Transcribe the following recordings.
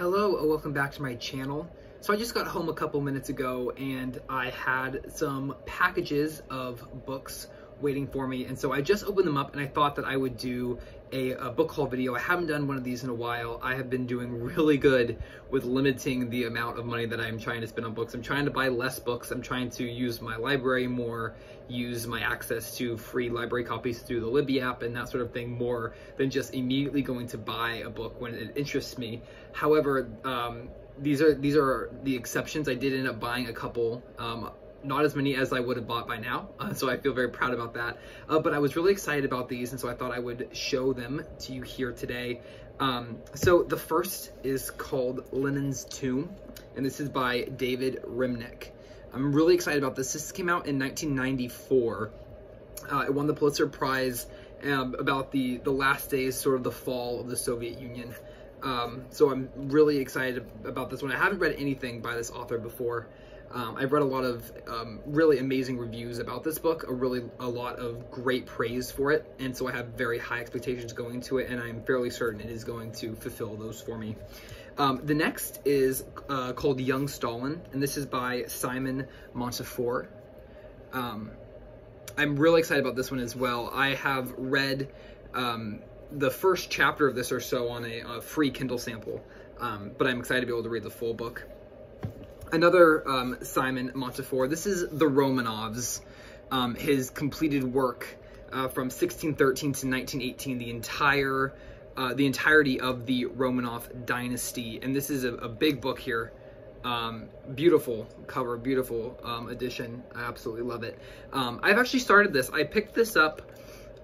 Hello, uh, welcome back to my channel. So I just got home a couple minutes ago and I had some packages of books waiting for me. And so I just opened them up and I thought that I would do a, a, book haul video. I haven't done one of these in a while. I have been doing really good with limiting the amount of money that I'm trying to spend on books. I'm trying to buy less books. I'm trying to use my library more, use my access to free library copies through the Libby app and that sort of thing more than just immediately going to buy a book when it interests me. However, um, these are these are the exceptions. I did end up buying a couple um, not as many as I would have bought by now, uh, so I feel very proud about that. Uh, but I was really excited about these, and so I thought I would show them to you here today. Um, so the first is called Lenin's Tomb, and this is by David Remnick. I'm really excited about this. This came out in 1994. Uh, it won the Pulitzer Prize um, about the, the last days, sort of the fall of the Soviet Union. Um, so I'm really excited about this one. I haven't read anything by this author before. Um, I've read a lot of um, really amazing reviews about this book, a really a lot of great praise for it, and so I have very high expectations going to it, and I'm fairly certain it is going to fulfill those for me. Um, the next is uh, called Young Stalin, and this is by Simon Montefiore. Um, I'm really excited about this one as well. I have read um, the first chapter of this or so on a, a free Kindle sample, um, but I'm excited to be able to read the full book. Another um, Simon Montefiore. This is The Romanovs, um, his completed work uh, from 1613 to 1918, the entire, uh, the entirety of the Romanov dynasty. And this is a, a big book here. Um, beautiful cover, beautiful um, edition. I absolutely love it. Um, I've actually started this. I picked this up,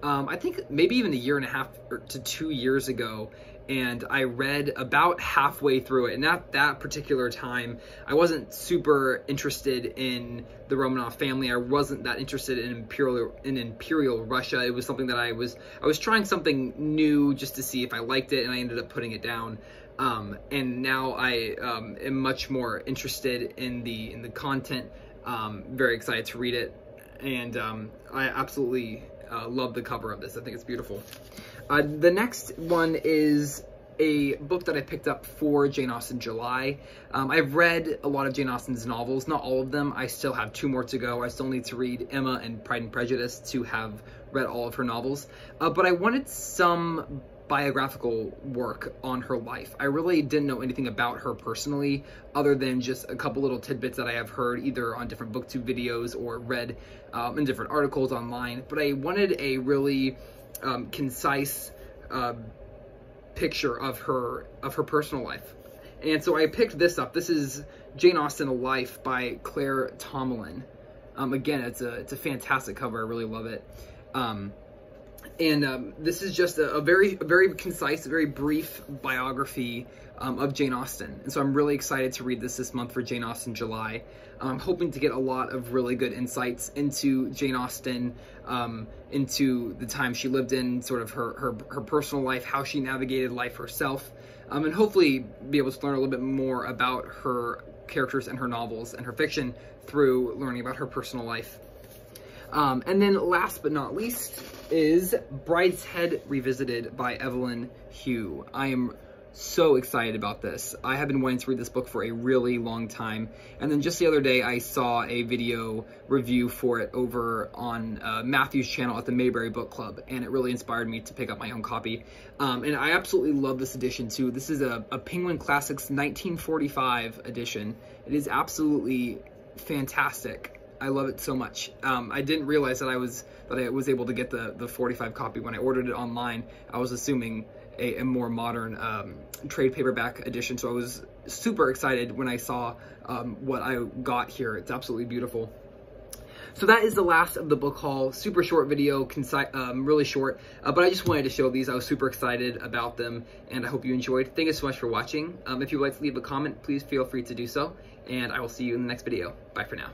um, I think maybe even a year and a half to two years ago and I read about halfway through it. And at that particular time, I wasn't super interested in the Romanov family. I wasn't that interested in imperial in imperial Russia. It was something that I was I was trying something new just to see if I liked it, and I ended up putting it down. Um, and now I um, am much more interested in the in the content. Um, very excited to read it, and um, I absolutely uh, love the cover of this. I think it's beautiful. Uh, the next one is a book that I picked up for Jane Austen July. Um, I've read a lot of Jane Austen's novels, not all of them. I still have two more to go. I still need to read Emma and Pride and Prejudice to have read all of her novels. Uh, but I wanted some biographical work on her life. I really didn't know anything about her personally, other than just a couple little tidbits that I have heard either on different booktube videos or read um, in different articles online. But I wanted a really um, concise uh, picture of her of her personal life. And so I picked this up. This is Jane Austen: A Life by Claire Tomalin. Um, again, it's a it's a fantastic cover. I really love it. Um, and um, this is just a, a, very, very concise, very brief biography um, of Jane Austen. And so I'm really excited to read this this month for Jane Austen July. I'm hoping to get a lot of really good insights into Jane Austen, um, into the time she lived in, sort of her, her, her personal life, how she navigated life herself, um, and hopefully be able to learn a little bit more about her characters and her novels and her fiction through learning about her personal life. Um, and then last but not least is Brideshead Revisited by Evelyn Hugo. I am so excited about this. I have been wanting to read this book for a really long time. And then just the other day, I saw a video review for it over on uh, Matthew's channel at the Mayberry Book Club, and it really inspired me to pick up my own copy. Um, and I absolutely love this edition too. This is a, a Penguin Classics 1945 edition. It is absolutely fantastic. I love it so much. Um, I didn't realize that I was that I was able to get the the 45 copy when I ordered it online. I was assuming a, a more modern um, trade paperback edition, so I was super excited when I saw um, what I got here. It's absolutely beautiful. So that is the last of the book haul. Super short video, concise, um, really short, uh, but I just wanted to show these. I was super excited about them, and I hope you enjoyed. Thank you so much for watching. Um, if you would like to leave a comment, please feel free to do so, and I will see you in the next video. Bye for now.